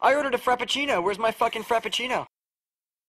I ordered a frappuccino. Where's my fucking frappuccino?